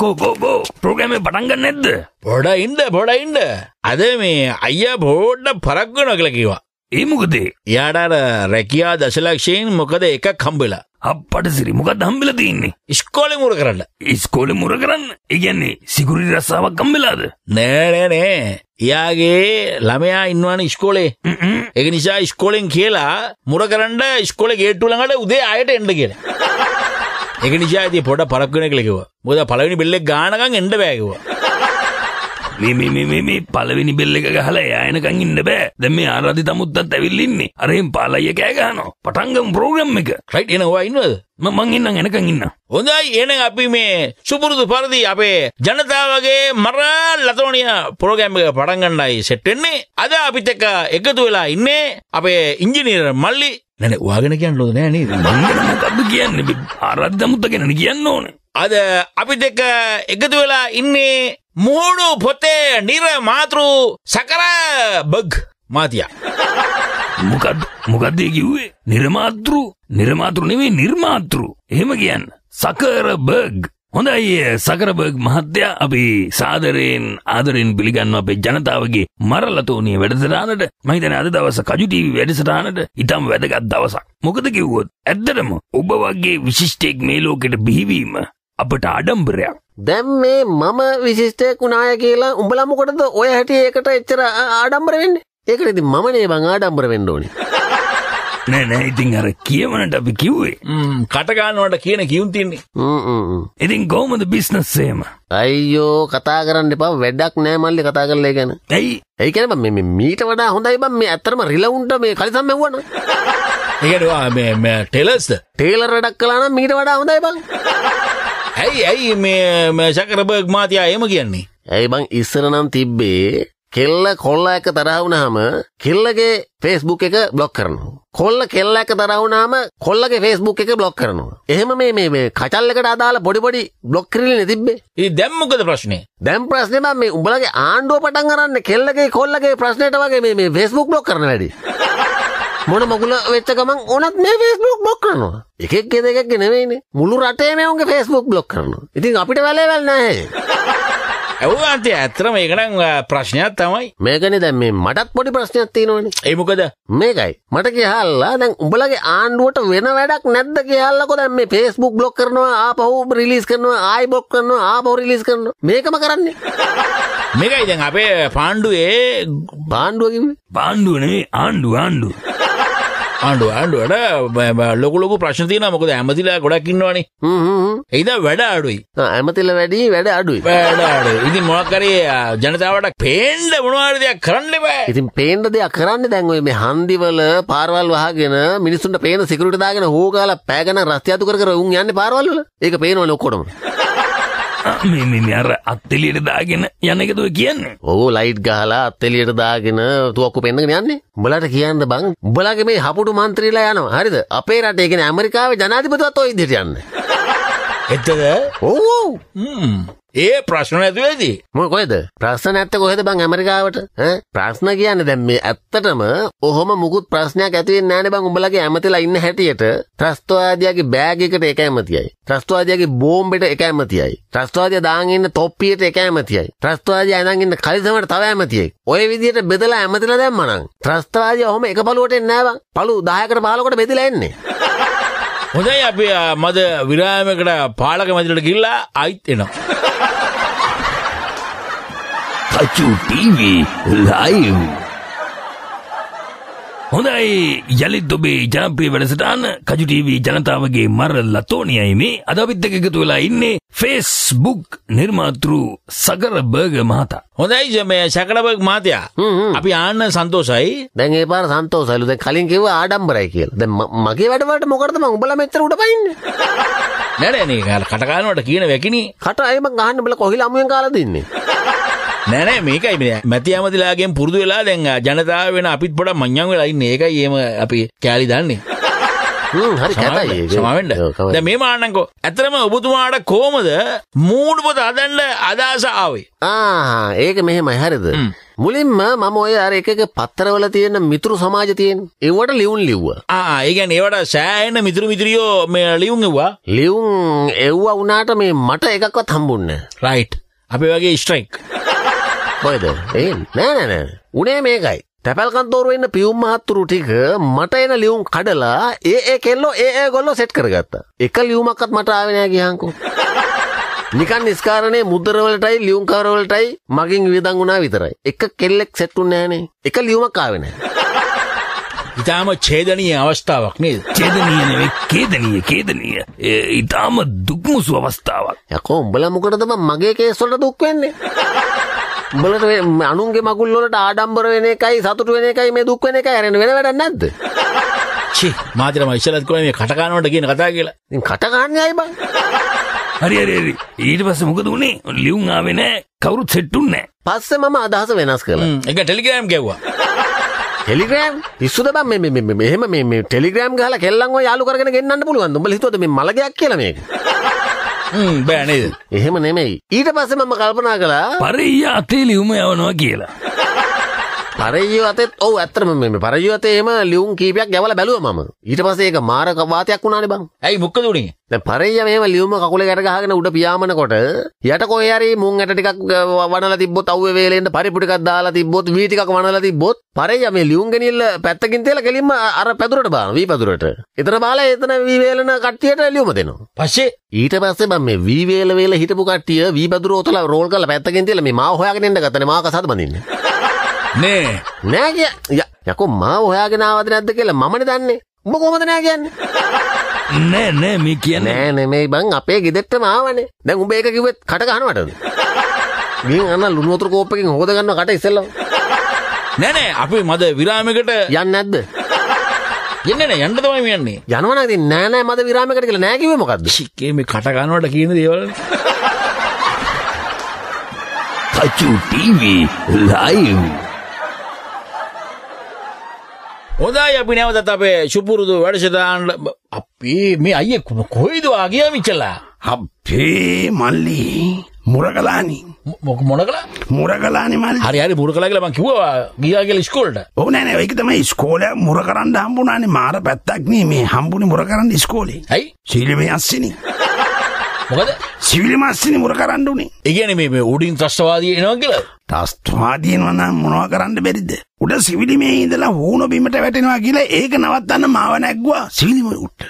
කෝ කෝ කෝ ප්‍රෝග්‍රෑම් එක පටන් ගන්න නැද්ද? පොඩ ඉන්ඩ පොඩ ඉන්ඩ අද මේ අයියා පෝඩ්ඩ පරක්වන කළ කිවා ඒ මොකද? යාඩට රැකයා දශලක්ෂයෙන් මොකද එකක් කම්බලා අප්පට සිරි මොකක්ද හම්බෙලා තින්නේ? ඉස්කෝලෙ මුර කරන්න ඉස්කෝලේ මුර කරන්න. කියන්නේ සිකුරි රස්සාවක් හම්බෙලාද? නෑනෑනෑ එයාගේ ළමයා ඉන්නවාන ඉස්කෝලේ. එක නිසා ඉස්කෝලෙන් කියලා මුර කරන්න ඉස්කෝල ගේට්ටුලඟට උදේ අයට එන්ඩ කියල එක නිසා ඇති පොඩ පරක්වන කලෙකව මොද පලවිනි බෙල්ලෙක් ගානකං එන්ඩ බෑකිවා මේ මේ මේ මේ මේ පළවෙනි බෙල් එක ගහලා එයා එනකන් ඉන්න බෑ. දැන් මේ ආරාධි තමුත්තත් ඇවිල්ලා ඉන්නේ. අර එම් පාලయ్య කෑ ගහනවා. පටන් ගමු ප්‍රෝග්‍රෑම් එක. රයිට් එනවා ඉන්නවද මම මං ඉන්නම් එනකන් ඉන්න. හොඳයි එන අපි මේ සුපුරුදු පරදි අපේ ජනතාවගේ මරල් ලතෝනිය පොරගැම්ම එක පටන්ගන්නයි සෙට්ටෙන්නේ අද අපිත් එක්ක එකතු වෙලා ඉන්නේ අපේ ඉංජිනීර මල්ලි නැන වාගෙන කියන්න නෑනේ මං ගැන මොකද්ද කියන්නේ? ආරාධි තමුත්ත ගැන කියන්න ඕනේ. අද අපිත් එක්ක එකතු වෙලා ඉන්නේ මුහුණු පොතේ නිර මාතෘ සකර බග් මාතියා මොකද්ද මොකද්ද ඒ කිව්වේ? නිර්මාතෘ නිර්මාතෘ නෙවෙයි නිර්මාතෘ. එහෙම කියන්න. සකරබර්ග්. හොඳයි සකරබර්ග් මහත්තයා අපි සාදරයෙන් ආදරෙන් පිළිගන්න අපේ ජනතාවගේ මරලතෝනිය වැඩසටානට මම හිතන්නේ අද දවස කජු ටීවී වැඩසටානට ඊටම වැදගත් දවසක්. මොකද කිව්වොත් ඇත්තටම ඔබ වගේ විශිෂ්ටයෙක් මේ ලෝකෙට බිහිවීම අපට ආඩම්බරයක්. දැම් මේ මම විශිෂ්ටයක් වුණාය කියලා උඹලා මොකටද ඔය හැටි ඒකට එච්චර ආ- ආඩම්බර වෙන්නේ ඒකට ඉතින් මමනේ බං ආඩම්බර වෙන්න ඕනේ නෑ නෑ ඉතින් අර කියවනට අපි කිව්වේ. කටගානවට කියන කියුන් තින්නේ. ඉතින් කොහොමද බිස්නස් එහෙම? අයියෝ කතා කරන්න එපා. වැඩක් නෑ මල්ලි කතා කරලා ඒ ගැන. ඇයි? ඒ කියන්නේ බං මේ- මේ මීට වඩා හොඳයි බං මේ ඇත්තටම රිලවුන්ට මේ කලිසම් මෙව්වන ඒකටවා මේ ටෙලස්ද ටේලර් වැඩක් කළා නම් මීට වඩා හොඳයි බං. ඇයි ඇයි මේ සකරබර්ග් මාතියා එම කියන්නේ? ඇයි බං ඉස්සර නම් තිබ්බේ කෙල්ල කොල්ල එක තරහුණාම කෙල්ලගේ ෆේස්බුක් එක බ්ලොක් කරනවා. කොල්ල කෙල්ල එක තරහුණාම කොල්ලගේ ෆේස්බුක් එක බ්ලොක් කරනවා. එහෙම මේ මේ මේ කචල් එකට අදාළ පොඩි පොඩි බ්ලොක් කරලිනේ තිබ්බේ. ඒ දැම්මොකද ප්‍රශ්නය දැන් ප්‍රශ්නේ මම මේ උඹලගේ ආණ්ඩුව පටන් අරන්නේ කෙල්ලගේ කොල්ලගේ ප්‍රශ්නෙට වගේ මේ මේ ෆේස්බුක් බ්ලොක් කරන වැඩි. මොන මගුල වෙච්ච ගමන් ඕනත් මේ ෆේස්බුක් බ්ලොක් කරනවා. එකෙක් දෙකක් නෙවෙයිනේ. මුළු රටේම උන්ගේ ෆේස්බුක් බ්ලොක් කරනවා. ඉතින් අපිට වැලේවල් නැහැ. ඇවන්තේ ඇතරම ඒකනම් ප්‍රශ්නයක් තමයි. මේකනේ දැන් මේ මටත් පොඩි ප්‍රශ්නයක් තියෙනවනේ. ඒමොකද මේකයි. මට කියහල්ලා දැන් උඹලගේ ආණ්ඩුවට වෙන වැඩක් නැද්ද කියහල්ලකො දැන් මේ Facebook බ්ලොක් කරනවා ආපහු රිලීස් කරනවා ආයි බ්ලොක් කරනවා ආපහු රිලීස් කරනවා. මේකම කරන්නේ. මේකයි දැන් අපේ පාණ්ඩුවේ බාණ්ඩුව කිව්වේ? පාණ්ඩුව නෙවෙයි ආණ්ඩුව ආණ්ඩුව. ආණ්ඩු ආණ්ඩුවට ලොකුලොකු ප්‍රශ්න තියෙන මොකද ඇමතිලා ගොඩක් ඉන්නවානේ. එයිද වැඩ අඩුයි ඇමතිල වැඩි වැඩ අඩුයි වැඩ අඩු ඉතින් මොනක්කරේ ජනතාවට පේන්ඩ මොනවාර දෙයක් කරන්න බෑ ඉතින් පේන්න දෙයක් කරන්න දැන් ඔය මේ හන්දිවල පාරවල් වහගෙන මිනිස්සුන්ට පේන සිකුරිට දාගෙන හෝගාලා පෑගෙන රස්තියාතු කර කර උන් යන්නේ පාරවල් වල. ඒක පේනවනේ ඔක්කොටම ආ, මේ මේ මේ අර අත්තිලියට දාගෙන යන එකද ඔය කියන්නේ? ඕ ලයිට් ගහලා අත්තෙලියට දාගෙන තුවක්කු පෙන්න්නගෙන යන්නේ. උඹලට කියන්න බං උඹලගේ මේ හපුටු මන්ත්‍රීලා යනවා. හරිද? අපේ රටේ ගෙන ඇමරිකාවේ ජනාධිපතිවත් ඔය ඉදිරියට යන්න. එත්තද ඕ ඒ ප්‍රශ්න ඇතුවේදී මො කොයිද ප්‍රශ්න නැත්ත කොහෙද බං ඇමරිකාවට? ඈ? ප්‍රශ්න කියන්න දැන් මේ ඇත්තටම ඔහොම මුකුත් ප්‍රශ්නයක් ඇතිවෙන්නේ නැනේ බං උඹලගේ ඇමතිලා ඉන්න හැටියට. ත්‍රස්තවාදියාගේ බෑග් එකට එක ඇමතියයි. ත්‍රස්තවාදියාගේ බෝම්බෙට එක ඇමතියයි. ත්‍රස්තවාදියා දාන් ඉන්න තොප්පියට එක ඇමතියයි. ත්‍රස්තවාදියා අඳන් ඉන්න කලිසමට තව ඇමතියෙක් ඔය විදිහට බෙදලා ඇමතිලා දැම්මනම් ත්‍රස්තවාදියා ඔහොම එක පළුවට එන්නේ නෑ බං. පළු 10කට 15කට බෙදලා එන්නේ. හොඳයි අපි අ, මද විරාමකට පාලක මැදිලට ගිල්ලා අයිත් එනවා කචු ටීවී ලයිව්. හොඳයි යළිත් ඔබේ ජනප්‍රිය වැඩසටාන කජු ටීවී ජනතාවගේ මර ලතෝනියයි මේ අද අපිත් එක්ක එකතු වෙලා ඉන්නේ ෆේස්බුක් නිර්මාතෘ සගර බර්ග මහතා. හොඳයි මේ සැකඩබක් මාතයා හ්ම් හ්ම්. අපි ආන්න සන්තෝසයි දැන් ඒ පාර සන්තෝසයිලු දැන් කලින් කිව්වා ආඩම්බරයි කියලා. දැන් මගේ වැඩවලට මොකටද මං උඹලා මෙච්චර උඩ පයින්නේ? නැනෑනේ කටකානවට කියන වැකිනි කට අය මං ගහන්න උඹලා කොහිල අමුයෙන් කාලා දින්නේ? නැනෑ මේකයි මේ මැති ඇමතිලාගෙන් පුරුදු වෙලා දැන් ජනතාව වෙන අපිත් පොඩ මං්ඥන් වෙලා ඉන්න ඒකයි ඒම අපි කෑලි දන්නේ හරි කැතයි ඒක. සමවෙන්ඩ ඔව්, කවයි. දැ මේ මාන්නකෝ ඇතරම ඔබතුමාට කෝමද මූඩ පොත අදන්ඩ අදස ආවේ ආ ඒක මෙහෙමයි හරිද? මුලින්ම මම ඔය අර එක එක පත්තරවල තියෙන මිතුරු සමාජ තියෙන ඒවට ලියුන් ලිව්වා. ආ ඒගැන් ඒවට සෑහෙන මිතුරු මිතුරියෝ මේ ලියුම් එවා ලියුන් එව්වා වුණාට මේ මට එකක්වත් හම්බුන්න. රයිට් අපි වගේ ස්ට්‍රයික් බොයිද ඒ නෑ නෑ නෑ උනේ මේකයි. තැපැල් කන්තෝරුව ඉන්න පියුම් මහත්තුරු ටික මට එන ලියුම් කඩලා ඒ ඒ කෙල්ලෝ ඒ ඒ ගොල්ලෝ සෙට් කරගත්තා. එක ලියුමක්වත් මට ආවේ නෑ ගියන්කෝ. නිකන් නිස්කාරණේ මුද්‍රවලටයි ලියුම් කවරවලටයි මගින් වියදම් වුණා විතරයි. එක කෙල්ලෙක් සෙට් වුණේ නෑනේ. එක ලියුමක් ආවේ නෑ. ඉතාම ඡේදනීය අවස්ථාවක් නේද චේදනීය නෙවෙයි කේදනීය කේදනීය ඒ ඉතාම දුක්මුසු අවස්ථාවක් යකෝ උඹලා මොකටද මගේ කේස් වලට දුක් වෙන්නේ? උඹලට අනුන්ගේ මගුල් වලට ආඩම්බර වෙන එකයි සතුටු වෙන එකයි මේ දුක් වෙන එකයි අරගෙන වෙන වැඩක් නැද්ද? චි මාදිරම ඉස්සලත් කොහේ මේ කටකානවට කියන කතා කියලා ඉතින් කට ගන්නයි අය බං. හරි හරි හරි ඊට පස්සේ මොකද උනේ ලියුම් ආවේ නෑ කවුරුත් සෙට්ටුන්නේ පස්සේ මම අදහස වෙනස් කළා. එක ටෙලිග්‍රෑම් ගැව්වා ටෙලිග්‍රෑම් පිස්සුද බං මේ මේ මේ මෙහෙම මේ මේ ටෙලිග්‍රෑම් ගහලා කෙල්ලන් ඔය යාළු කරගෙන ගෙන්නන්න පුළුවන්. උඹලා හිතුවද මේ මලගයක් කියලා මේක? හ්ම්, බෑ නේද එහෙම නෙමෙයි. ඊට පස්සේ මම කල්පනා කළා පරෙය අතේ ලියුම යවනවා කියලා පරයෝ අතෙත් ඔව් ඇත්තටම මේ මේ පරයෝ අතේ එහෙම ලියුම් කීපයක් යවලා බැලුවා මම. ඊට පස්සේ ඒක මාර වාතයක් වුණානේ බං. ඇයි මුක්කද උනේ දැන් පරෙය මෙහෙම ලියුම කකුලේ ගැට ගහගෙන උඩ පියාඹනකොට යට කොහේ හරි මුං ඇට ටිකක් අ, වනලා තිබ්බොත් අවුවේ වේලෙන්න පරිප්පු ටිකක් දාලා තිබ්බොත් වී ටිකක් වනලා තිබ්බොත් පරෙය මේ ලියුම් ගෙනිල්ල පැත්තකින් තියලා කෙලින්ම අර පැදුරට බාන වී පැදුරට. එතන බාලා එතන වී වේලන කට්ටියට ලියුම දෙනවා. පස්සේ ඊට පස්සේ මම මේ වී වේල හිටපු කට්ටිය වී පැදුර උතලා රෝල් කරලා පැත්තකින් තියලා මේ මාව හොයාගෙන එන්න ගත්තනේ මාව කසාද බඳින්න. නේ නෑ යකෝ මාව හොයාගෙන ආවද නැද්ද කියලා මමනේ දන්නේ. උඹ කොහොමද නෑ කියන්නේ? නෑ නෑ මේ කියන්නේ නෑ නෙමෙයි බං අපේ ගෙදෙට්ටම ආවනේ. දැන් උඹ ඒක කිව්වෙත් කට ගහනවටද? ගිහින් අන්න ලුණු වතුර කෝප්පකින් හොද ගන්නවා කට ඉස්සෙල්ලා. නෑ නෑ අපි මද විරාමයකට යන්නේ නැද්ද? යන්නේ නෑ යන්න තමයි මේ යන්නේ යනවනම් ඉතින් නෑ නෑ මද විරාමයකට කියලා නෑ කිව්වේ මොකද්ද? ශික්කේ මේ කටකානවට කියන දේවල් කචු ටීවී ලයිව් හොඳයි අපි නැවතත් අපේ සුපුරුදු වැඩසටහන අපි මේ අයියේ කොයිද ආගිය මිචලා අපේ මල්ලි මුරගලානි. මොක මොන කළා? මුරගලානි මල්ලි. හරි හරි කළා කියලා මං කිව්වා. ගියා කියලා ඉස්කෝලේට. ඕනෑන ඒක තමයි ස්කෝල මුර කරන්න හම්බුනානේ. මාර පැත්තක්නේ මේ හම්බුණ මුර කරන්න ස්කෝලේ ඇයි? සීලිමේ අස්සිනි මොකද? සිවිලි මස්සිනි මුර කරන්න උනේ? ඒ කියන්නේ මේ මේ උඩින් ත්‍රස්තවාදී එනවා කියලා. තස්ත්වාදීන් වනම් මොනව කරන්න බැරිද? උඩ සිවිලිමේ ඉඳලා හූන බිමට වැටෙනවා කියලා ඒක නවත්තන්න මාව නැග්වා සිවිලිම උට්ට?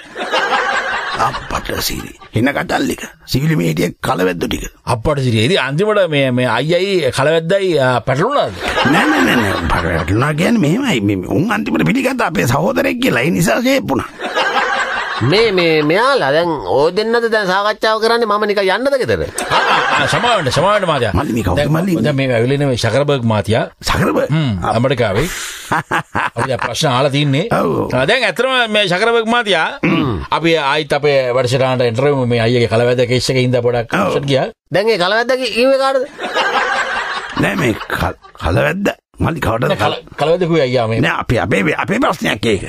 අපට සිරි එන කටල්ලික සිවිලිමේ හිටිය කලවැද්දු ටික. අපට සිරියේදී අන්තිමට මේ මේ අයියයි කලවැද්දයි පැටලුණාද නෑ නෑ නෑ නෑ. පටලුණා කියන්නේ මෙහෙමයි. මේ උන් අන්තිමට පිළිගත්ත අපේ සහෝදරෙක් කියලා. ඒ නිසා ෂේප්ුණා මේ මේ මෙයාලා දැන් ඔය දෙන්නද දැන් සාකච්ඡාව කරන්නේ මම නිකන් යන්නද ගෙදර? සමාවෙන්ට සමාවෙන්ට මාතයා. මල්ලි මේ කවුද දැන්- මල්ලි? දැන් මේ ඇවිල්ලා මේ ශකරබර්ග් මාතියා. සකරබ හ්ම් ඇමරිකාවේ. අපි දැන් ප්‍රශ්න අහලා තින්නේ. දැන් ඇත්තටම මේ ශකරබර්ග් මාතියා අපි ආයිත් අපේ වැඩසටහනට ඉන්ටර්විව් මේ අයියගේ කලවැද කේස් එකේ ඉඳලා පොඩක්. ඉස්සරට ගියා. දැන් ඒ කලවැද්ද කිව්වේ කාටද? නෑ මේ කල- කලවැද්ද මල්ලි කවුද කල කලවැද කිව්වේ අයියා මේ නෑ අපේ අපේ අපේ ප්‍රශ්නයක් ඒක.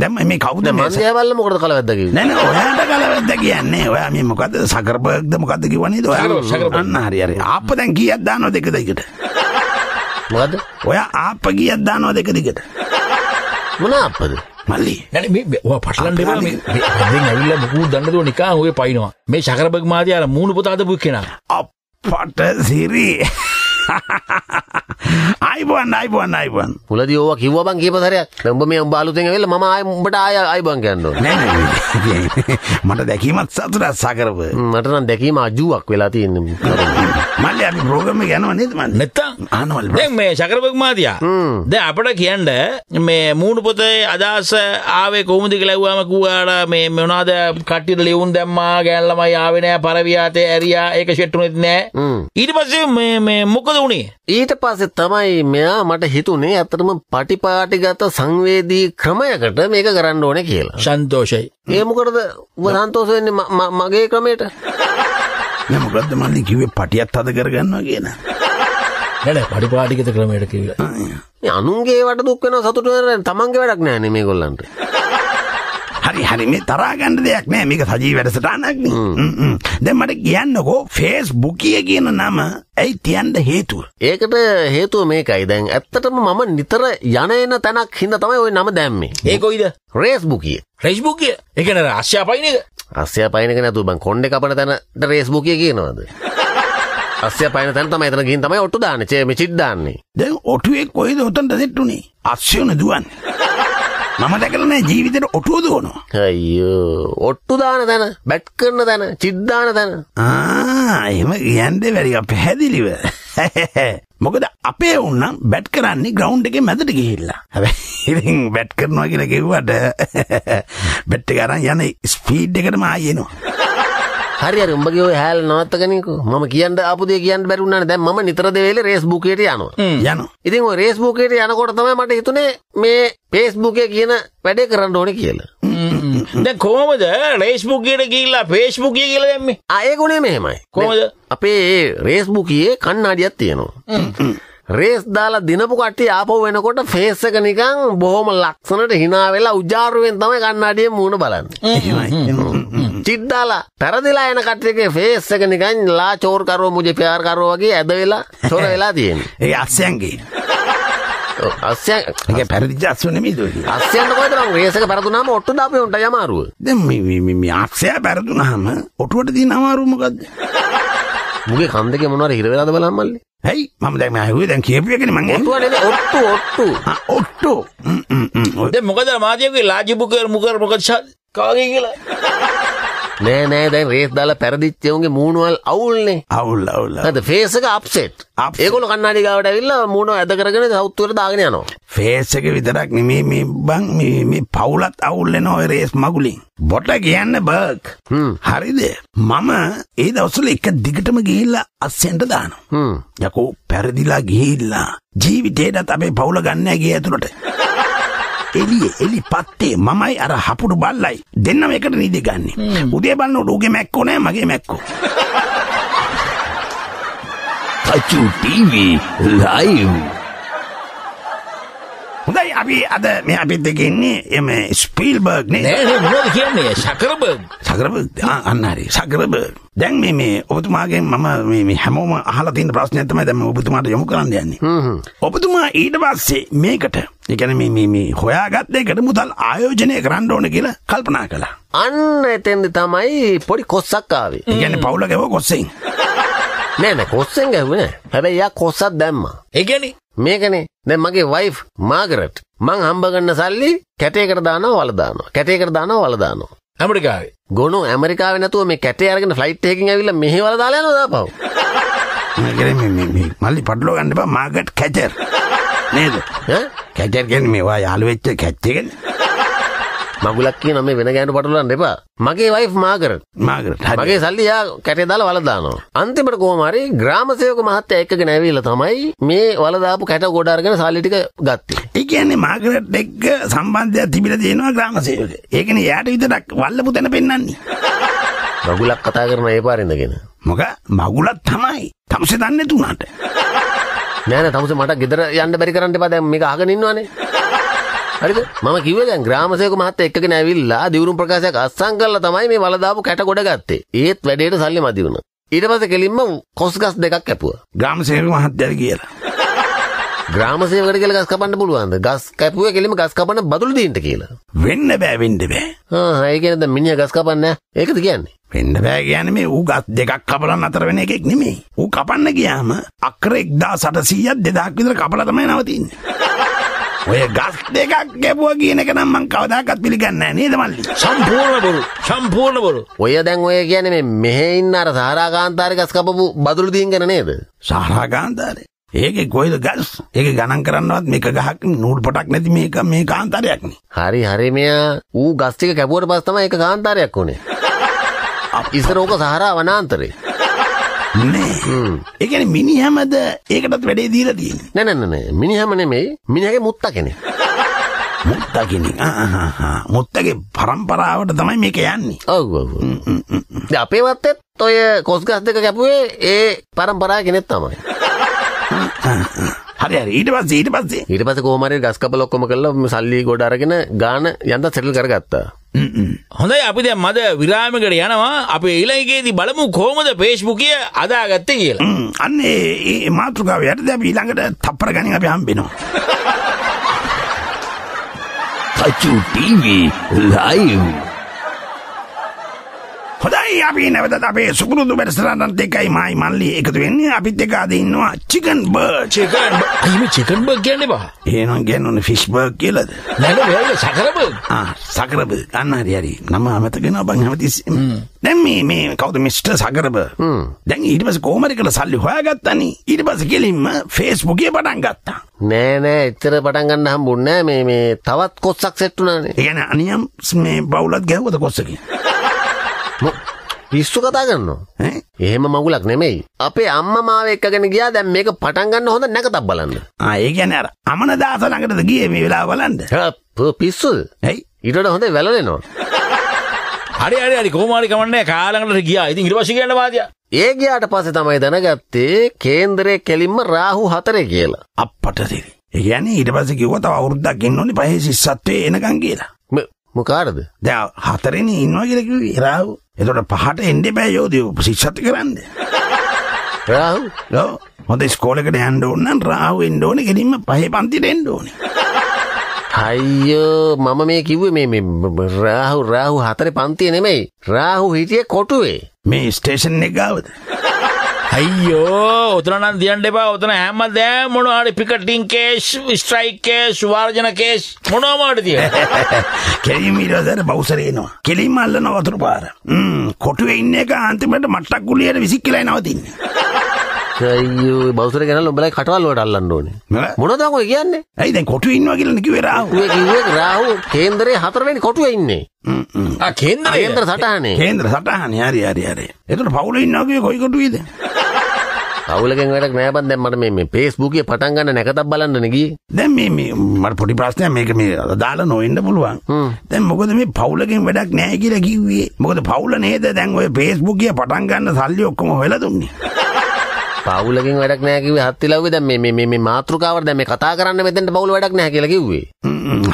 දැන් මේ කවුද දැන් මේ මන් දිහා බලලා මොකටද කලවැද්ද කිව්වේ? නෑ නෑ ඔයාට කලවැද්ද කියන්නේ. ඔයා මේ මොකද්ද? සකරබර්ග්ද මොකද්ද කිව්වා නේද ඔයා? සකර්බර්ග්, සකර්බර්ග්. අන්න හරි හරි. ආප්ප දැන් කීයක් දානවද එක දිගට මොකද්ද? ඔයා ආප්ප කීයක් දානවද එක දිගට මොන අප්පද? මල්ලි. නැනේ මේ මේ- ඔයා පටලන්න එපා. මේ මේ දැන් ඇවිල්ලා මොකුත් දන්න දුව නිකන් ඔය පයින්නවා. මේ ශකරබර්ග් මාතියා අර මූණු පොත අදපු කෙනා. අපට සිරි අයිබුවන් අයිබුවන් අයිබුවන් මුලදී ඕවා කිව්වා බං කීප සැරයක්. දැන් උඹ මේ උඹ අලුතෙන් ඇවිල්ලා මම ආයෙ උඹට ආයෙ ආයෙ බං කියන්න ඕන. නෑ නෑ මට දැකීමත් සතුටක් සකරබ මට නම් දැකීම අජුවක් වෙලා තියෙන්නේ. මල්ලි අපි ප්‍රෝග්‍රම එක යනවා නේද මල්ලි නැත්තම් ආනවල් දැන් මේ ශකරබර්ග් මාතියා දැන් අපිට කියන්න මේ මූණු පොතේ අදහස ආවේ කොහොමද කියලා ඇහුවාම කිව්වාට මේ මොනවාද කට්ටියට ලියුම් දැම්මා ගෑන් ළමයි ආවේ නෑ පරවියාතේ ඇරියා ඒක ෂෙට්ුනේත් නෑ හ්ම්. ඊට පස්සේ මේ මේ මොකද උනේ ඊට පස්සේ තමයි මෙයා මට හිතුනේ ඇත්තටම පටිපාටිගත සංවේදී ක්‍රමයකට මේක කරන්න ඕනේ කියලා. සන්තෝෂයි. ඒ මොකටද ඔබ සන්තෝෂ වෙන්නේ ම- ම- මගේ ක්‍රමයට? නෑ මොකද්ද මල්ලි කිව්වේ? පටියත් අද කරගන්නවා කියන. නෑ නෑ පරිපාටිගත ක්‍රමයට කිව්වා. මේ අනුන්ගේ වට දුක් වෙනවා සතුට වෙනවා තමන්ගේ වැඩක් නෑනේ මේගොල්ලන්ට. හරි හරි. මේ තරාගන්න දෙයක් නෑ. මේක සජී වැඩසටානක් දැන් මට කියන්නකෝ ෆේස් බුකිය කියන නම ඇයි තියන්ට හේතුව? ඒකට හේතුව මේකයි. දැන් ඇත්තටම මම නිතර යන එන තැනක් හින්ද තමයි ওই නම දැම්මේ. ඒ කොයිද? රේස් බුකිය රෙස්්බුක්ය එකන රශ්‍යාපයින එක? අස්්‍ය පයිනක නැතු බං කොන්්ඩ කපන තැනට රේස් බුකිය කියනවාද? අස්්‍ය පයින තැන තමයි එතන ගින් තමයි ඔට්ටු දාන්නේ චේ මෙචිත් දාන්නේ. දැන් ඔටුවේ කොයිද ඔතන්ට දෙට්ටුනේ? අස්්‍යයන දුවන් මම දැකලනෑ ජීවිතයට ඔටුව දෝනවා අයියෝ ඔට්ටු දාන තැන බැට් කරන තැන චිද්දාන තැන. ආ එම කියන්ඩ වැරික පැහැදිලිව. මොකද අපේ උන්නම් බැට් කරන්නේ ග්‍රවන්් එක මැදට ගිහිල්ලා. හැබැ බැට් කරනවා කියලා කිව්වට බැට්ට කරන්න යන ස්පීඩ් එකටම ආයනවා හරි හරි. උඹගේ ඔය හැල් නවත්තගනිකු මම කියන්න අපපුදේ කියන්න බැරුණන දැන් මම නිතර දෙවේල රේස් බුකේට යනවා. යන ඉතින් ඔය රේස් බුකේට යනකොට තමයි මට හිතුනේ මේ ෆේස්බුකේ කියන වැඩේ කරන්න ඕනේ කියලා. දැ කොමද රේස්්බුක්ගේට කියල්ලා පේස්්බුකිය කියල දැම්ම? අයගුණේ මෙහෙමයි. කොහොමද? අපේ රේස්බුකියේ කන්නාඩියත් තියෙනවා. රේස් දාලා දිනපු කට්ටිය ආපහු වෙනකොට ෆේස් එක නිකන් බොහොම ලක්ෂණට hina වෙලා උජාරුවෙන් තමයි කන්නාඩියේ මූණ බලන්නේ. චිද්දාලා පැරදිලා එන කට්ටියගේ ෆේස් එක නිකන් ලා චෝර් කරෝ මුජේ ප්‍යාර් කරෝ වගේ ඇද වෙලා චොර වෙලා තියෙන්නේ. ඒ අස්යන්ගේ අස්යන් එක පැරදිජ අස්වනෙමි දො නම් රේස් එක පැරදුනාම ඔට්ටු දාපේ උන්ට යමාරුව. දැ ආක්ෂය පැරදුනහම ඔටුවට දී නවාරුමකක්ද මුගේ කන් දෙකේ මොනවද හිර වෙලාද බලන්න මල්ලි. හැයි මම දැම ඇහුවේ දැන් කියපියගෙන මං ඔට්ටුව නෙමෙයි ඔට්ටු ඔට්ටු. ඔට්ටෝ ද මොකද මාධයක ලාජිපුකර මුකර මොකක්ෂ කාගේ කියලා නෑ නෑ දැන් රේස් දාලා පැරදිච්ච උන්ගේ මූණවල් අවුල්නේ. අවුල් අවුල්ල හද ෆේස් එක අප්සෙට්. ඒගොල්ලෝ කන්නාඩි ගාවට ඇවිල්ලා මූණ ඇද කරගෙන සවුත්තුවට දාගෙන යනවා. ෆේස් එක විතරක් නෙමේ මේ බං මේ- පවුලත් අවුල්ලෙන ඔය රේස් මගුලින්. බොට කියන්න බර්ක්. හරිද? මම ඒ දවසල එක දිගටම ගිහිල්ලා අස්සෙන්ට දානවා. යකෝ පැරදිලා ගිහිල්ලා ජීවිතේටත් අපේ පවුල ගන්න ගිය ඇතුළට එලිය එලි පත්තේ මමයි අර හපුටු බල්ලයි. දෙන්නම එකට නිදි ගන්න. උදේ බලන්න ඩුගේ මැක්කෝ නෑ මගේ මැක්කෝ. Pacu TV live. හොඳයි අපි අද මේ අපිත් දෙකෙන්නේ එම ස්පීල්බර්ග් නේ? නෑ මොද කියන්නේ? ශකරබර්ග සකරබර්ග් අන්නරි සකරබර්ග් දැන් මේ මේ ඔබතුමාගේ මම මේ- මේ හැමෝම අහලා තියෙන ප්‍රශ්නයක් තමයි දැන් මම ඔබතුමාට යොමු කරන්න යන්නේ. හ්ම් ඔබතුමා ඊට පස්සේ මේකට ඒ කියන්නේ මේ මේ මේ හොයාගත්ත එකට මුදල් ආයෝජනය කරන්න ඕන කියලා කල්පනා කළා. අන්න එතෙන්ද තමයි පොඩි කොස්සක් ආවේ. ඒ කියන්නේ පවුල ගැව කොස්සෙන්. නෑ නෑ කොස්සෙන් ගැහුවේ නෑ. හැබැයි යා කොස්සක් දැම්මා. ඒගැනි මේකනේ. දැන් මගේ වයිෆ් මාගරට් මං හම්බ ගන්න සල්ලි කැටයකට දානවා වල දානවා. කැටයකට දානවා වල දානවා ඇමරිකාවේ ගොනු ඇමරිකාවේ නැතුව මේ කැටේ අරගෙන ෆ්ලයිට් එකකින් ඇවිල්ලා මෙහෙ වල දාලා යනවා දාපහු මේ මේ මේ මේ මල්ලි පඩලෝ ගන්න එපා මාගට් කැචර්. නේද? ඈ කැචර් කියන්නේ මේවා යාළු වෙච්ච කැච් එකනේ. මගුලක් කියන මේ වෙන ගෑනු පටලවන්න එපා මගේ වයිෆ් මාගරට් මාගට්. හරි. මගේ සල්ලි යා කැටේ දාලා වල දානවා. අන්තිමට කොහොම හරි ග්‍රාම සේවක මහත්තයා එක්කගෙන ඇවිල්ලා තමයි මේ වල දාපු කැට ගොඩ අරගෙන සල්ලි ටික ගත්තේ. ඒ කියන්නේ මාගරට් එක්ක සම්බන්ධයක් තිබිලා තියෙනවා ග්‍රාම සේවක. ඒකනේ යාට විතරක් වල්ලපු තැන පෙන්වන්නේ. මගුලක් කතා කරන ඒ පාර ඉඳගෙන. මොක මගුලත් තමයි. තමසේ දන්නේ තුනට. නෑ නෑ තමුසේ මට ගෙදර යන්න බැරි කරන්න එපා දැන් මේක අහගෙන ඉන්නවනේ. හරිද? මම කිව්වේ දැන් ග්‍රාම සේවක මහත්තයා එක්කගෙන ඇවිල්ලා දිවුරුම් ප්‍රකාශයක් අස්සම් කරලා තමයි මේ වල දාපු කැට ගොඩ ගත්තේ. ඒත් වැඩේට සල්ලි මදි වුණා. ඊට පස්සේ කෙලින්ම කොස් ගස් දෙකක් කැපුවා. ග්‍රාම සේවක මහත්තයාට කියලා. ග්‍රාම සේවකට කියලා ගස් කපන්න පුළුවන්ද? ගස් කැපුවේ කෙලින්ම ගස් කපන්න බදුළු දෙන්න කියලා. වෙන්න බෑ වෙන්න බෑ. ආ ඒ කියන්නේ දැන් මිනිහා ගස් කපන්නේ නැහැ. ඒකද කියන්නේ? වෙන්න බෑ කියන්නේ මේ ඌ ගස් දෙකක් කපලා නතර වෙන එකෙක් නෙමෙයි. ඌ කපන්න ගියාම අක්කර 1800ක් 2000ක් විතර කපලා තමයි නවතින්නේ. ඔය ගස් දෙකක් ගැපුවා කියන එක නම් මං කවදාකවත් පිළිගන්නේ නැහැ නේද මල්ලි? සම්පූර්ණ බොරු සම්පූර්ණ බොරු ඔය දැන් ඔය කියන්නේ මේ මෙහෙ ඉන්න අර සහරා කාන්තාරේ ගස් කපපු බදුළු දින් ගැන නේද? සාරා කාන්තාරේ. ඒකේ කොයිද ගස්? ඒක ගණන් කරන්නවත් මේක ගහක් නූල් පොටක් නැති මේක මේ කාන්තාරයක් නේ. හරි හරි මෙයා ඌ ගස් ටික කැපුවට පස්සේ තමයි ඒක කාන්තාරයක් උනේ. ඉස්සර ඕක සහරා වනාන්තරේ. නේ. හ්ම්. ඒ කියන්නේ මිනිහමද ඒකටත් වැඩේ දීලා තියෙන්නේ. නෑ නෑ නෑ නෑ මිනිහම නෙමෙයි මිනිහගේ මුත්තා කෙනෙක්. මුත්තා කෙනෙක්. ආ ආ ආ. මුත්තගේ පරම්පරාවට තමයි මේක යන්නේ. ඔව් ඔව්. ඔව්. දැන් අපේ වත්තේත් ඔය කොස් ගස් දෙක කැපුවේ ඒ පරම්පරාවේ කෙනෙක් තමයි. හරි හරි ඊට පස්සේ ඊට පස්සේ ඊට පස්සේ කොහොම හරි ගස් කපල ඔක්කොම කරලා සල්ලි ගොඩ අරගෙන ගාන යන්ද සෙටල් කරගත්තා. හොඳයි අපි දැන් මද විරාමකට යනවා අපේ ඊළඟේදී බලමු කොහොමද ෆේස්බුකය අදාගත්තේ කියලා. අන්න ඒ මාතෘකාව යටද අපි ඊළඟට තප්පර ගණන් අපි හම්බෙනවා. තචු ටීවී ලයිව් හොඳයි. අපි නැවතත් අපේ සුපුරුදු වැඩසටහනත් එක්කයි මයි මල්ලි එකතු වෙන්නේ. අපිත් එක්ක අද ඉන්නවා චිකන් බර්ඩ්. චිකන් අයිම චිකන් බර්ග් කියන්නේ බා. එහෙනම් කියන්නේ ෆිෂ් බර්ඩ් කියලාද? නේද වෙන්නේ සකර බර්ග්. ආ සකරබ අන්න හරි හරි. නම අමතගෙන බං හැමතිස්සෙම. දැන් මේ මේ කවුද මිස්ටර් සකරබ දැන් ඊට පස්සේ කොහමද කියලා සල්ලි හොයාගත්තනේ. ඊට පස්සේ කෙලින්ම Facebook එකේ පටන් ගත්තා. නෑ නෑ එච්චර පටන් ගන්න හම්බුන්නේ නෑ. මේ මේ තවත් කොස්සක් සෙට් වුණානේ. ඒ කියන්නේ අනියම් මේ බවුලත් ගැහුවද කොස්සකින්? මො- පිස්සු කතා කරනවා. ඈ එහෙම මගුලක් නෙමෙයි. අපේ අම්මා මාව එක්කගෙන ගියා දැන් මේක පටන් ගන්න හොඳ නැකතක් බලන්න. ආ ඒ කියන්නේ අර අමන දාස ළඟටද ගියේ මේ වෙලාව බලන්න හප් පිස්සුද? ඇයි ඊට වඩා හොඳ වැළලෙනවා. හරි හරි හරි කොහොම හරි කමන්නේ කාලඟකට ගියා. ඉතින් ඊට පස්සේ කියන්න වාදියා. ඒ ගියාට පස්සේ තමයි දැනගත්තේ කේන්දරයේ කෙලින්ම රාහු හතරේ කියලා. අප්පට සිරි ඒ කියන්නේ ඊට පස්සේ කිව්වා තව අවුරුද්දක් ඉන්න ඕනේ පහේ ශිෂ්‍යත්වයේ එනකන් කියලා ම- මොකාටද? දැන් හතරෙනේ ඉන්නවා කියලා කිව්වේ. රාහු. එතකොට පහට එන්න බෑ යෝධය. ශිෂ්‍යත්ව කරන්න. රාහු? ලෝ හොඳ ස්කෝලකට යන්න ඕන නම් රාහු එන්න ඕනේ. කෙලින්ම පහේ පන්තිට එන්න ඕනේ. අයියෝ මම මේ කිව්වේ ම- ම- රාහු රාහු හතරේ පන්තිය නෙමෙයි. රාහු හිටියේ කොටුවේ. මේ ස්ටේෂන් එක ගාවද අයියෝ ඔතන නම් දියන්න එපා. ඔතන හැමදාම මොනවා හරි පිකටින් කේස්, ස්ට්‍රයික් කේස්, වාර්ජන කේස් මොනවාම හරි තියෙනවා. කෙලින්ම ඊට පස්සේ අර බවුසර් එනවා කෙලින්ම අල්ලන වතුර පාර ම්ම් කොටුවේ ඉන්න එක අන්තිමට මට්ටක් ගුලියට විසික්කලා නවතින්නේ අයියෝ බවුසර ගැන උඹලා කටවල් වලට අල්ලන්න ඕනේ. නෑ. මොනවද ඔය කියන්නේ? ඇයි දැන් කොටුවේ ඉන්නවා කියලා කිව්වේ රාහු ඌේ කිව්වේ රාහු කේන්දරේ හතරවෙනි කොටුවේ ඉන්නේ. ම්ම් ම්ම් ආ කේන්දරේ. කේන්දර සටහනේ. කේන්ද්‍ර සටහනේ හරි හරි හරි එතකොට පවුල ඉන්නවා කිව්වේ කොයි කොටුවේද අවුලකින් වැඩක් නෑ බන් දැන් මට මේ මේ Facebook එකේ පටන් ගන්න නැකතක් බලන්නනේ ගියේ. දැන් මේ මේ මට පොඩි ප්‍රශ්නයක් මේක මේ දාලා නොවෙන්න පුළුවන් හ්ම්. දැන් මොකද මේ පවුලකින් වැඩක් නැහැ කියලා කිව්වේ මොකද පවුල නේද දැන් ඔය Facebook එකේ පටන් ගන්න සල්ලි ඔක්කොම හොයලා දුන්නේ පවුලකින් වැඩක් නෑ කිව්වේ හත්තිලව්වේ දැන් මේ මේ මේ මේ මාත්‍රකාවට දැන් මේ කතා කරන්න මෙතෙන්ට පවුල වැඩක් නෑ කියලා කිව්වේ.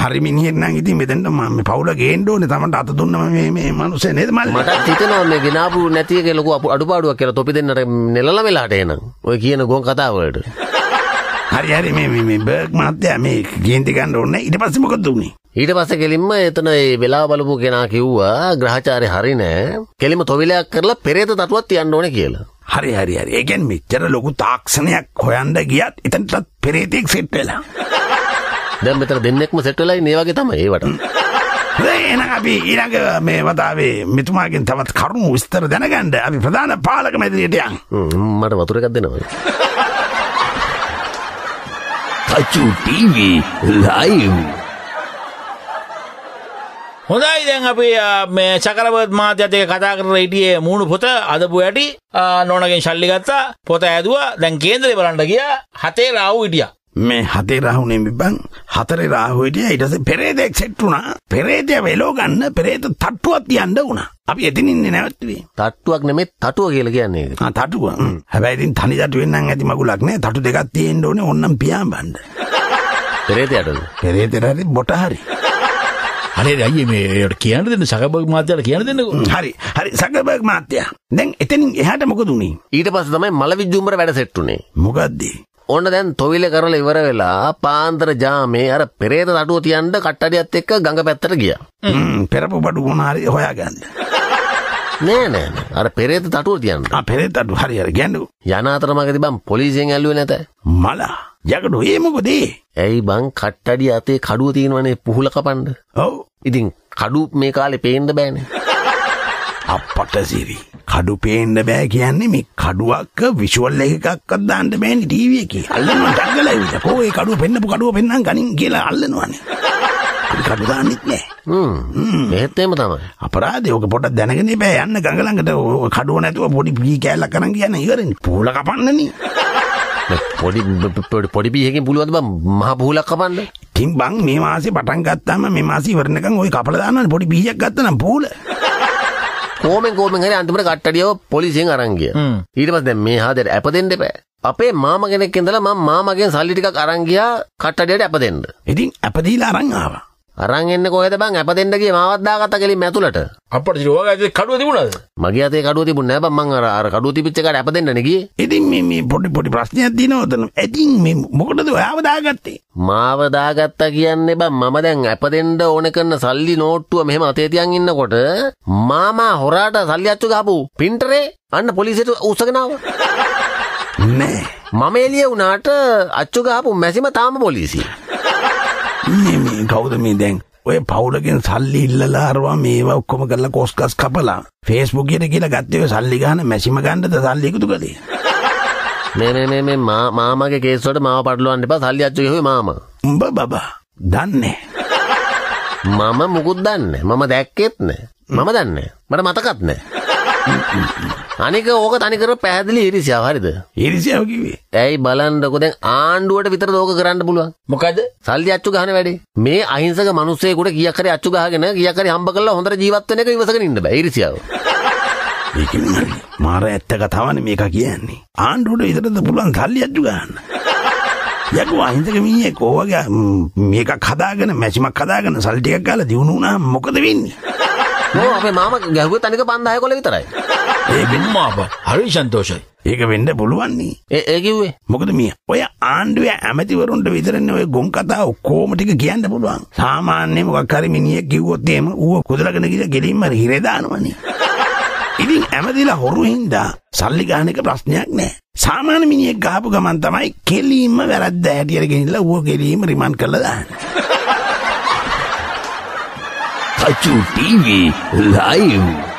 හරි මිනිහෙක් නම් ඉතින් මෙතෙන්ට මම මේ පවුල ගේන්න ඕනේ තමන්ට අත දුන්නම මේ මේ මිනිස්සේ නේද මල්ලි මටත් හිතෙනවා මේ ගෙනාපු නැති එකේ ලොකු අඩුපාඩුවක් කියලා තොපි දෙන්නට නෙලලා වෙලාට එනං. ඔය කියන ගොන් කතා වලට. හරි හරි මේ මේ මේ බර්ග් මහත්තයා මේ ගේන්ති ගන්න ඕනේ ඊට පස්සේ මොකද උනේ ඊට පස්සේ කෙලින්ම එතන ඒ වෙලාව බලපු කෙනා කිව්වා ග්‍රහචාරය හරි නෑ. කෙලින්ම තොවිලයක් කරලා පෙරේත තටුවක් තියන්න ඕනේ කියලා. හරි හරි හරි. ඒ කියන්නේ මෙච්චර ලොකු තාක්ෂණයක් හොයන්න ගියත් එතනටත් පෙරේතෙක් සෙට් වෙලා. දැන් මෙතන දෙන්නෙක්ම සෙට් වෙලා ඉන්නේ. ඒ වගේ තමයි ඒවට. එහෙනම් අපි ඊළඟ මේ වතාවේ මෙතුමාගෙන් තවත් කරුණු විස්තර දැනගන්න. අපි ප්‍රධාන පාලක මැදිරියට යන්. හ්ම්, මට වතුර එකක් දෙනවා. තචු ටීවී ලයිව් හොඳයි. දැන් අපි මේ චකරවර්ත් මහත්තයත් එක්ක කතා කරලා හිටියේ මූණු පොත අදපු ඇටි. නෝනගෙන් ශල්ලි ගත්තා. පොත ඇදුවා. දැන් කේන්දරේ බලන්න ගියා. හතේ රාවු හිටියා. මේ හතේ රාහුනේ මිබන් හතරේ රාහු හිටියා. ඊට පස්සේ පෙරේතෙක් සෙට් වුණා. පෙරේතය වෙලෝ ගන්න පෙරේත තට්ටුවක් තියන්න වුණා. අපි එතනින් ඉන්නේ නැවතුනේ තට්ටුවක් නෙමෙයි තටුව කියලා කියන්නේ ඒක. ආ තටුව. හැබැයි ඉතින් තනි තටුවෙන් නම් ඇති මගුලක් නෑ. තටු දෙකක් තියෙන්න ඕනේ ඕන්නම් පියාඹන්න. පෙරේතයටද? පෙරේතට හරි බොට හරි හරි අයියේ මේ කියන්න දෙන්න සකබර්ග් මහත්තයාට කියන්න දෙන්නකෝ හරි හරි සකබර්ග් මාත්‍යා දැන් එතනින් එහාට මොකද උනේ ඊට පස්සේ තමයි මල විජ්ජුම්බර වැඩ සෙට් උනේ. මොකද්ද ඕන්න දැන් තොවිල කරලා ඉවර වෙලා පාන්දර ජාමේ අර පෙරේත තටුව තියන්න කට්ටඩියත් එක්ක ගඟ පැත්තට ගියා. පෙරපු බඩු මොන හරි හොයාගන්න නෑ නෑ නෑ. අර පෙරේත තටුව තියන්න. ආ පෙරේත තටු හරි හරි ගැන්නු යන අතරමඟදී බං පොලිසියෙන් ඇල්ලුවේ නැත. මලා යකඩු ඒ මොකද ඇයි බං කට්ටඩිය අතේ කඩුව තියෙනවනේ පුහුල කපන්න. ඔව්. ඉතින් කඩු මේ කාලේ පේන්න බෑනේ. අපට සිරි. කඩු පේන්න බෑ කියන්නේ මේ කඩුවක් විෂුවල් එකක්වත් දාන්න බෑනේ ටීවී එකේ. අල්ලනවා ඩග්ගලා ඉවිද කෝ ඒ කඩුව පෙන්නපු කඩුව පෙන්නම් ගනින් කියලා අල්ලනවානේ. කඩු දාන්නෙත් නෑ. හ්ම්. එහෙත් එහෙම තමයි. අපරාධය ඕක පොඩ්ඩක් දැනගෙන බෑ යන්න ගඟ ළඟට කඩුව නැතුව පොඩි පී කෑල්ලක් අරන් ගියන ඉවරනේ. පූල කපන්නනේ පොඩි පොඩි පොඩි පීහකින් පුළුවන්ද බං මහ පුහුලක් කපන්න? ඉතින් බං මේ මාසේ පටන් ගත්තාම මේ මාසේ ඉවරනකන් ওই කපලා දානවනේ පොඩි පීයක් ගත්තා නම් පූල කොමෙන් කොමෙන් හරි අන්තිමට කට්ටඩියව පොලිසියෙන් අරන් ගියා. ඊට පස්සේ දැන් මේ හාදයට ඇප දෙන්න එපා. අපේ මාම කෙනෙක් ඉඳලා මම මාමගෙන් සල්ලි ටිකක් අරන් ගියා කට්ටඩියට ඇප දෙන්න. ඉතින් අපදීලා අරන් ආවා අරන් එන්න කොහෙද බං අප දෙන්න ගියේ මාවත් දාගත්ත කෙලින් ඇතුළට. අපට ෝග කඩුව තිබුණද මගේ අතේ කඩුව තිබුණේ නැහැ බං මං අර අර කඩුව තිබිච්ච එකට අප දෙන්නනේ ගියේ. ඉතින් මේ මේ පොඩි පොඩි ප්‍රශ්නයක් තියෙනවා උතන. ඉතින් මේ මොකටද ඔයාව දාගත්තේ? මාව දාගත්තා කියන්නේ බං මම දැන් අප දෙන්න ඕන කරන සල්ලි නෝට්ටුව මෙහෙම අතේ තියන් ඉන්නකොට මාමා හොරාට සල්ලි අච්චු ගහපු පින්ටරේ අන්න පොලිසියට උස්සගෙන ආවා. නෑ. මම එළිය වුණාට අච්චු ගහපු මැසිම තාම පොලිසිය. කවුද මේ දැන්? ඔය පවුලකින් සල්ලි ඉල්ලලා අරවා මේවා ඔක්කොම කරලා කොස්කස් කපලා. ෆේස්බුක් එකට කියලා ගත්තේ ඔය සල්ලි ගන්න මැසිම ගන්නද සල්ලි එකතු කළේ මේ මේ මේ මේ මා- මාමගේ කේස් වලට මාව පටලවන්න එපා. සල්ලි අච්චු ගහුවේ මාමා. උඹ බබා දන්නේ. මම මුකුත් දන්නේ මම දැක්කෙත් නෑ. මම දන්නේ මට මතකත් නෑ. අනික ඕක තනිකර පැහැදිලි ඉරිසියාව හරිද? ඉරිසියාව කිව්වේ ඇයි බලන්නකො දැන් ආණ්ඩුවට විතර ඕක කරන්න පුළුවන්. මොකද සල්ලි අච්චු ගහන වැඩේ. මේ අහිංසක මිනිස්සෙකුට කීයක් හරි අච්චු ගහගෙන කීයක් හරි හම්බ කරලා හොඳට ජීවත් වෙන එක ඉවසගෙන ඉන්න බෑ ඉරිසියාව. හරි මාර ඇත්ත කතාවනේ මේක කියන්නේ ආණ්ඩුවට විතරද පුළුවන් සල්ලි අජ්ජු ගන්න යකෝ අහිංසක මීයේ කෝවගේ මේකක් හදාගෙන මැසිමක් හදාගෙන සල්ලි ටිකක් ගාලා දිනු වුණාම මොකද වෙන්නේ ඕ අපේ මාමා ගැහුවේ තනික 5000 කොල විතරයි. ඒකෙන්මාප හරි සන්තෝෂයි. ඒක වෙන්න පුළුවන් නේ ඒ ඒ කිව්වේ? මොකද මිය ඔය ආණ්ඩුවේ ඇමතිවරුන්ට විතරන්නේ ඔය ගොන් කතා ඔක්කොම ටික කියන්න පුළුවන්. සාමාන්‍ය මොකක් හරි මිනිහෙක් කිව්වොත් එහෙම ඌව කුදලගෙන ගිහලා ගෙලින්ම හිරේ දානවනේ. ඉතින් ඇමතිලා හොරු හින්දා සල්ලි ගන්න එක ප්‍රශ්නයක් නෑ. සාමාන්‍ය මිනිහෙක් ගහපු ගමන් තමයි කෙලින්ම වැරද්ද හැටියට ගෙනිලා ඌව කෙලින්ම රිමාන්ඩ් කරලා දාන්නේ අචු ටීවී ලයිව්